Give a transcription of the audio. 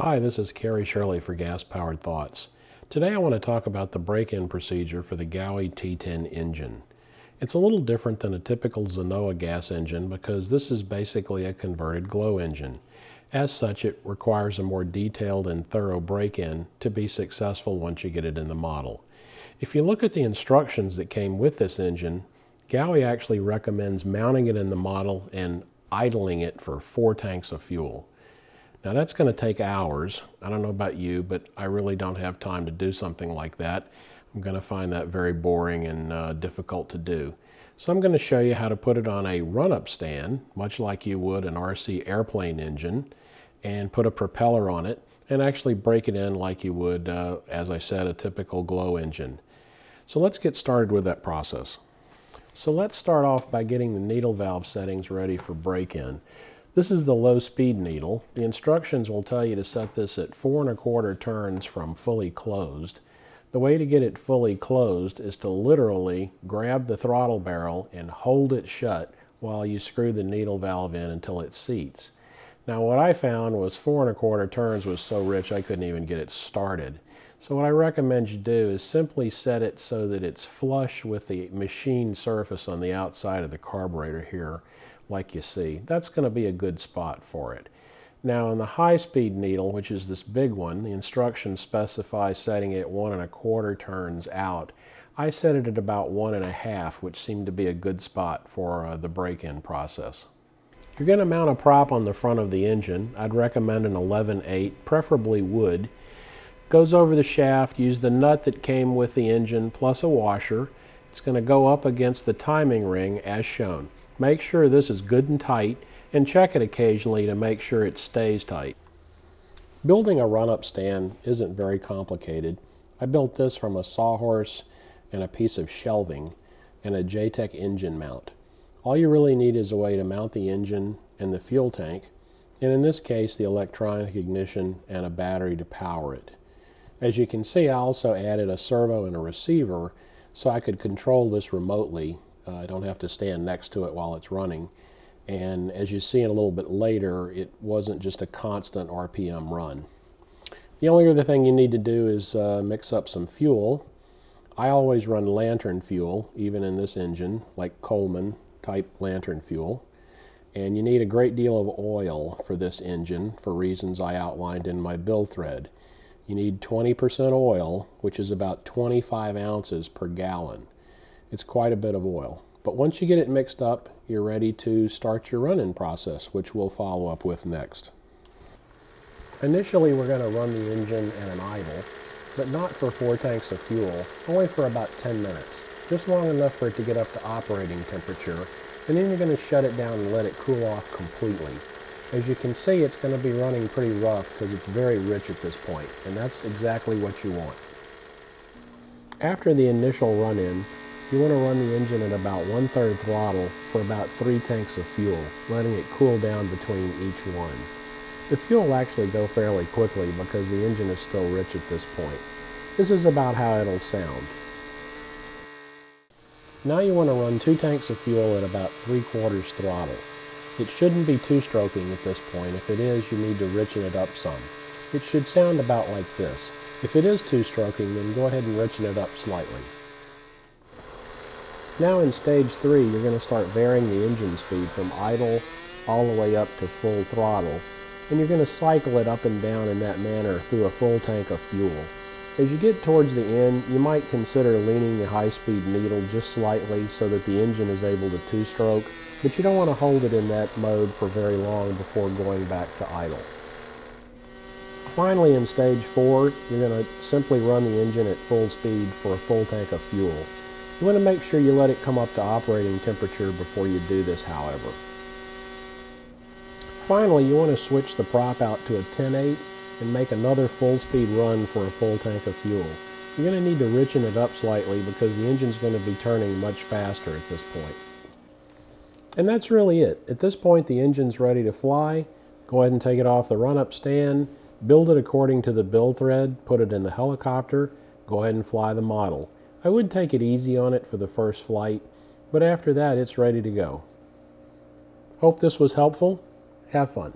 Hi, this is Kerry Shirley for Gas Powered Thoughts. Today I want to talk about the break-in procedure for the Gaui T10 engine. It's a little different than a typical Zenoah gas engine because this is basically a converted glow engine. As such, it requires a more detailed and thorough break-in to be successful once you get it in the model. If you look at the instructions that came with this engine, Gaui actually recommends mounting it in the model and idling it for four tanks of fuel. Now that's going to take hours. I don't know about you, but I really don't have time to do something like that. I'm going to find that very boring and uh, difficult to do. So I'm going to show you how to put it on a run-up stand, much like you would an RC airplane engine, and put a propeller on it, and actually break it in like you would, uh, as I said, a typical glow engine. So let's get started with that process. So let's start off by getting the needle valve settings ready for break-in. This is the low speed needle. The instructions will tell you to set this at four and a quarter turns from fully closed. The way to get it fully closed is to literally grab the throttle barrel and hold it shut while you screw the needle valve in until it seats. Now what I found was four and a quarter turns was so rich I couldn't even get it started. So what I recommend you do is simply set it so that it's flush with the machine surface on the outside of the carburetor here like you see. That's going to be a good spot for it. Now on the high-speed needle, which is this big one, the instructions specify setting it one and a quarter turns out. I set it at about one and a half, which seemed to be a good spot for uh, the break-in process. You're going to mount a prop on the front of the engine, I'd recommend an 11-8, preferably wood. Goes over the shaft, use the nut that came with the engine plus a washer. It's going to go up against the timing ring as shown. Make sure this is good and tight and check it occasionally to make sure it stays tight. Building a run-up stand isn't very complicated. I built this from a sawhorse and a piece of shelving and a JTEC engine mount. All you really need is a way to mount the engine and the fuel tank, and in this case the electronic ignition and a battery to power it. As you can see I also added a servo and a receiver so I could control this remotely uh, I don't have to stand next to it while it's running. And as you see in a little bit later, it wasn't just a constant RPM run. The only other thing you need to do is uh, mix up some fuel. I always run lantern fuel, even in this engine, like Coleman type lantern fuel. And you need a great deal of oil for this engine for reasons I outlined in my build thread. You need 20% oil, which is about 25 ounces per gallon. It's quite a bit of oil. But once you get it mixed up, you're ready to start your run-in process, which we'll follow up with next. Initially, we're going to run the engine at an idle, but not for four tanks of fuel, only for about 10 minutes, just long enough for it to get up to operating temperature, and then you're going to shut it down and let it cool off completely. As you can see, it's going to be running pretty rough because it's very rich at this point, and that's exactly what you want. After the initial run-in, you want to run the engine at about one-third throttle for about three tanks of fuel, letting it cool down between each one. The fuel will actually go fairly quickly because the engine is still rich at this point. This is about how it'll sound. Now you want to run two tanks of fuel at about three quarters throttle. It shouldn't be two-stroking at this point. If it is, you need to richen it up some. It should sound about like this. If it is two-stroking, then go ahead and richen it up slightly. Now in stage three, you're going to start varying the engine speed from idle all the way up to full throttle. And you're going to cycle it up and down in that manner through a full tank of fuel. As you get towards the end, you might consider leaning the high-speed needle just slightly so that the engine is able to two-stroke, but you don't want to hold it in that mode for very long before going back to idle. Finally, in stage four, you're going to simply run the engine at full speed for a full tank of fuel. You want to make sure you let it come up to operating temperature before you do this, however. Finally, you want to switch the prop out to a 10-8 and make another full speed run for a full tank of fuel. You're going to need to richen it up slightly because the engine's going to be turning much faster at this point. And that's really it. At this point, the engine's ready to fly. Go ahead and take it off the run-up stand, build it according to the build thread, put it in the helicopter, go ahead and fly the model. I would take it easy on it for the first flight, but after that it's ready to go. Hope this was helpful. Have fun.